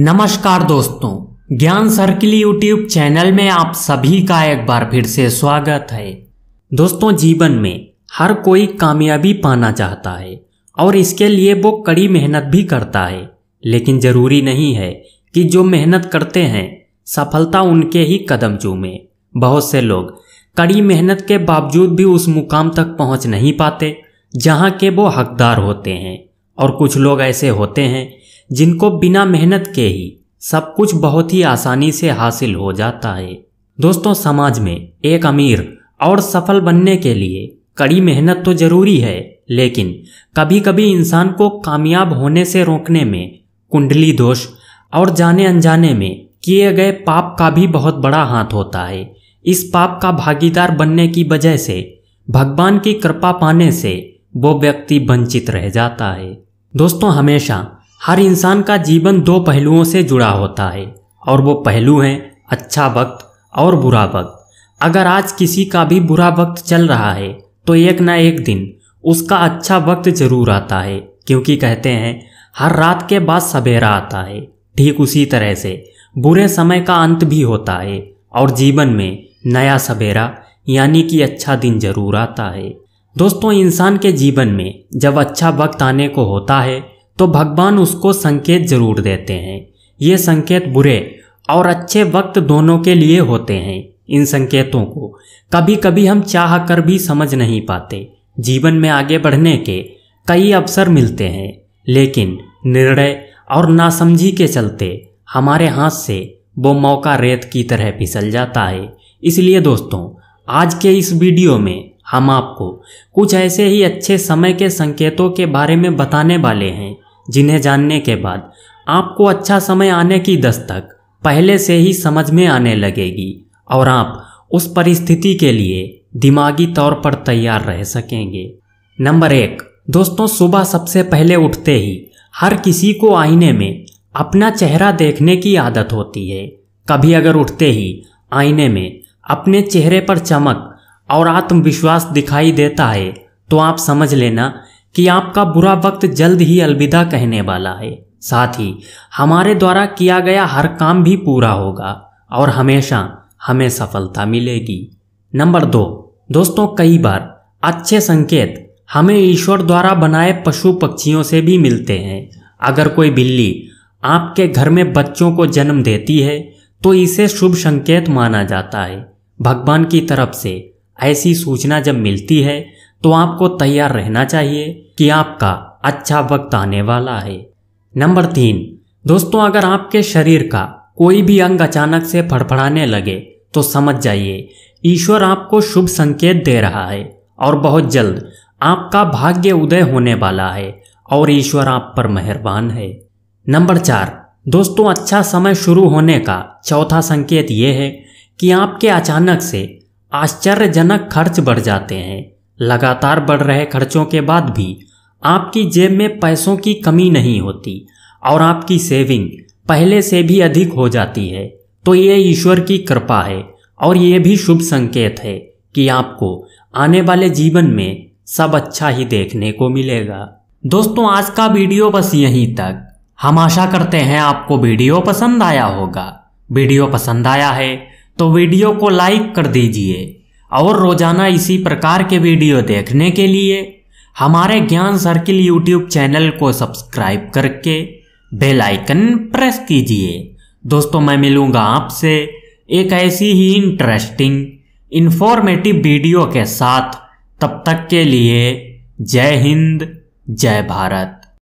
नमस्कार दोस्तों, ज्ञान सर्किल यूट्यूब चैनल में आप सभी का एक बार फिर से स्वागत है। दोस्तों, जीवन में हर कोई कामयाबी पाना चाहता है और इसके लिए वो कड़ी मेहनत भी करता है। लेकिन ज़रूरी नहीं है कि जो मेहनत करते हैं, सफलता उनके ही कदम चूमे। बहुत से लोग कड़ी मेहनत के बावजूद भी उस मुकाम तक पहुँच नहीं पाते, जहाँ के वो हकदार होते हैं। और कुछ लोग ऐसे होते हैं जिनको बिना मेहनत के ही सब कुछ बहुत ही आसानी से हासिल हो जाता है। दोस्तों, समाज में एक अमीर और सफल बनने के लिए कड़ी मेहनत तो ज़रूरी है, लेकिन कभी कभी इंसान को कामयाब होने से रोकने में, कुंडली दोष और जाने अनजाने में किए गए पाप का भी बहुत बड़ा हाथ होता है। इस पाप का भागीदार बनने की वजह से, भगवान की कृपा पाने से वो व्यक्ति वंचित रह जाता है। दोस्तों, हमेशा हर इंसान का जीवन दो पहलुओं से जुड़ा होता है, और वो पहलू हैं अच्छा वक्त और बुरा वक्त। अगर आज किसी का भी बुरा वक्त चल रहा है तो एक ना एक दिन उसका अच्छा वक्त ज़रूर आता है, क्योंकि कहते हैं, हर रात के बाद सवेरा आता है। ठीक उसी तरह से बुरे समय का अंत भी होता है, और जीवन में नया सवेरा, यानी कि अच्छा दिन ज़रूर आता है। दोस्तों, इंसान के जीवन में जब अच्छा वक्त आने को होता है तो भगवान उसको संकेत ज़रूर देते हैं। ये संकेत बुरे और अच्छे वक्त दोनों के लिए होते हैं इन संकेतों को। कभी कभी हम चाह कर भी समझ नहीं पाते। जीवन में आगे बढ़ने के कई अवसर मिलते हैं, लेकिन निर्णय और नासमझी के चलते हमारे हाथ से वो मौका रेत की तरह फिसल जाता है। इसलिए दोस्तों, आज के इस वीडियो में हम आपको कुछ ऐसे ही अच्छे समय के संकेतों के बारे में बताने वाले हैं जिन्हें जानने के बाद आपको अच्छा समय आने की दस्तक पहले से ही समझ में आने लगेगी और आप उस परिस्थिति के लिए दिमागी तौर पर तैयार रह सकेंगे। नंबर एक, दोस्तों, सुबह सबसे पहले उठते ही हर किसी को आईने में अपना चेहरा देखने की आदत होती है। कभी अगर उठते ही आईने में अपने चेहरे पर चमक और आत्मविश्वास दिखाई देता है तो आप समझ लेना कि आपका बुरा वक्त जल्द ही अलविदा कहने वाला है। साथ ही, हमारे द्वारा किया गया हर काम भी पूरा होगा और हमेशा हमें सफलता मिलेगी। नंबर दो, दोस्तों, कई बार अच्छे संकेत हमें ईश्वर द्वारा बनाए पशु पक्षियों से भी मिलते हैं। अगर कोई बिल्ली आपके घर में बच्चों को जन्म देती है तो इसे शुभ संकेत माना जाता है। भगवान की तरफ़ से ऐसी सूचना जब मिलती है तो आपको तैयार रहना चाहिए कि आपका अच्छा वक्त आने वाला है। नंबर तीन, दोस्तों, अगर आपके शरीर का कोई भी अंग अचानक से फड़फड़ाने लगे तो समझ जाइए, ईश्वर आपको शुभ संकेत दे रहा है और बहुत जल्द आपका भाग्य उदय होने वाला है और ईश्वर आप पर मेहरबान है। नंबर चार, दोस्तों अच्छा समय शुरू होने का चौथा संकेत ये है कि आपके अचानक से आश्चर्यजनक खर्च बढ़ जाते हैं। लगातार बढ़ रहे खर्चों के बाद भी आपकी जेब में पैसों की कमी नहीं होती और आपकी सेविंग पहले से भी अधिक हो जाती है। तो ये ईश्वर की कृपा है और ये भी शुभ संकेत है कि आपको आने वाले जीवन में सब अच्छा ही देखने को मिलेगा। दोस्तों, आज का वीडियो बस यहीं तक। हम आशा करते हैं आपको वीडियो पसंद आया होगा। वीडियो पसंद आया है तो वीडियो को लाइक कर दीजिए। और रोज़ाना इसी प्रकार के वीडियो देखने के लिए हमारे ज्ञान सर्किल यूट्यूब चैनल को सब्सक्राइब करके बेल आइकन प्रेस कीजिए। दोस्तों, मैं मिलूँगा आपसे एक ऐसी ही इंटरेस्टिंग इन्फॉर्मेटिव वीडियो के साथ। तब तक के लिए जय हिंद, जय भारत।